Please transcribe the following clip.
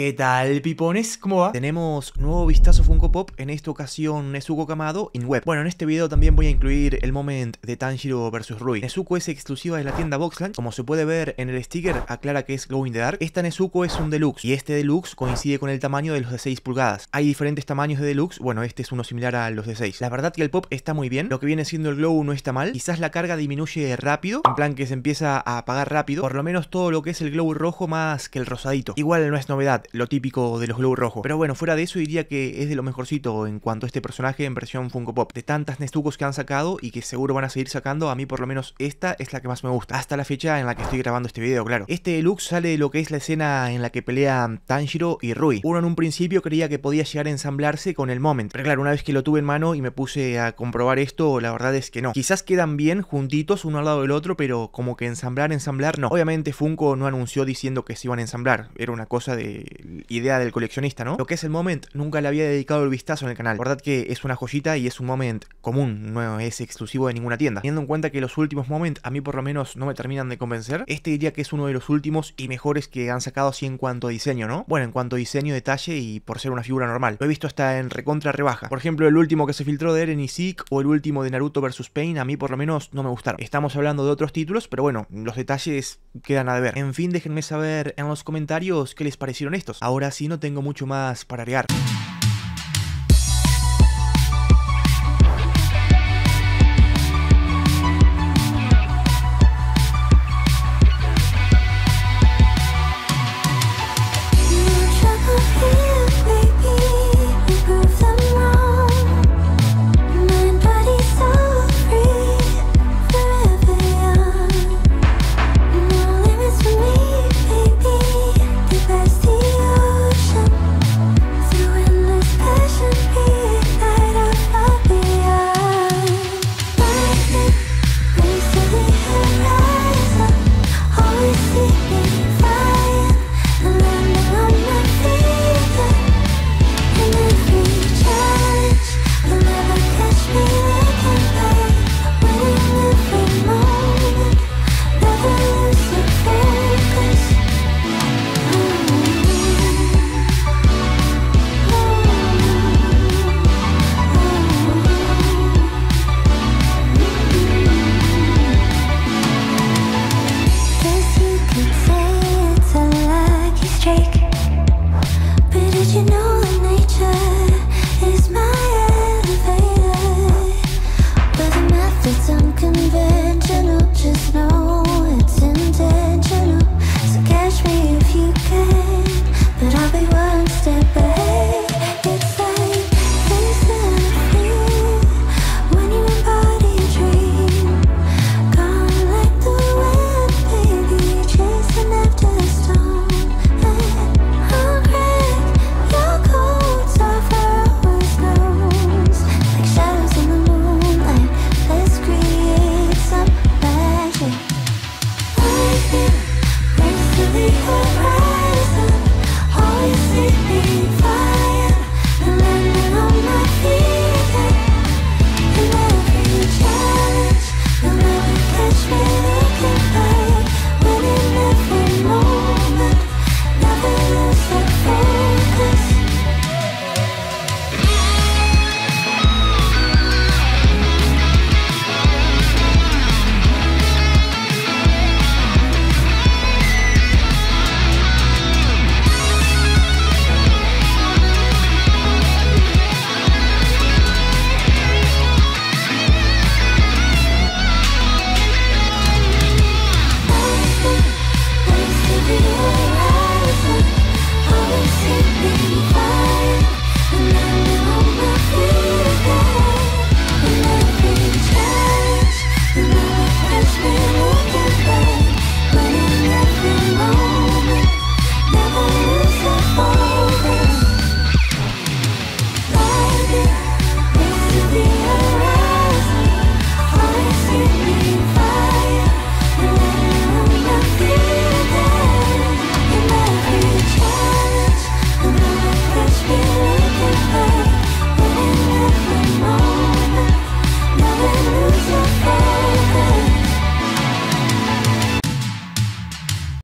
¿Qué tal, pipones? ¿Cómo va? Tenemos nuevo vistazo Funko Pop, en esta ocasión Nezuko Kamado in web. Bueno, en este video también voy a incluir el moment de Tanjiro vs Rui. Nezuko es exclusiva de la tienda Boxland, como se puede ver en el sticker, aclara que es Glow in the Dark. Esta Nezuko es un deluxe, y este deluxe coincide con el tamaño de los de 6 pulgadas. Hay diferentes tamaños de deluxe, bueno, este es uno similar a los de 6. La verdad que el pop está muy bien, lo que viene siendo el glow no está mal, quizás la carga disminuye rápido, en plan que se empieza a apagar rápido, por lo menos todo lo que es el glow rojo más que el rosadito. Igual no es novedad, lo típico de los glow rojos. Pero bueno, fuera de eso diría que es de lo mejorcito en cuanto a este personaje en versión Funko Pop. De tantas Nezucos que han sacado y que seguro van a seguir sacando, a mí por lo menos esta es la que más me gusta. Hasta la fecha en la que estoy grabando este video, claro. Este deluxe sale de lo que es la escena en la que pelean Tanjiro y Rui. Uno en un principio creía que podía llegar a ensamblarse con el Moment. Pero claro, una vez que lo tuve en mano y me puse a comprobar esto, la verdad es que no. Quizás quedan bien juntitos uno al lado del otro, pero como que ensamblar, ensamblar, no. Obviamente Funko no anunció diciendo que se iban a ensamblar. Era una cosa de idea del coleccionista, ¿no? Lo que es el Moment, nunca le había dedicado el vistazo en el canal. La que es una joyita y es un Moment común, no es exclusivo de ninguna tienda. Teniendo en cuenta que los últimos Moment a mí por lo menos no me terminan de convencer, este diría que es uno de los últimos y mejores que han sacado así en cuanto a diseño, ¿no? Bueno, en cuanto a diseño, detalle y por ser una figura normal. Lo he visto hasta en recontra rebaja. Por ejemplo, el último que se filtró de Eren y Zeke o el último de Naruto vs Pain a mí por lo menos no me gustaron. Estamos hablando de otros títulos, pero bueno, los detalles quedan a deber. En fin, déjenme saber en los comentarios qué les parecieron Ahora sí no tengo mucho más para agregar.